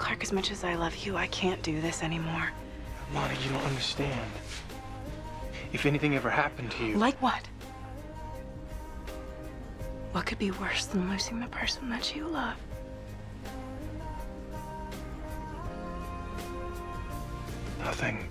Clark, as much as I love you, I can't do this anymore. Lana, you don't understand. If anything ever happened to you. Like what? What could be worse than losing the person that you love? Nothing.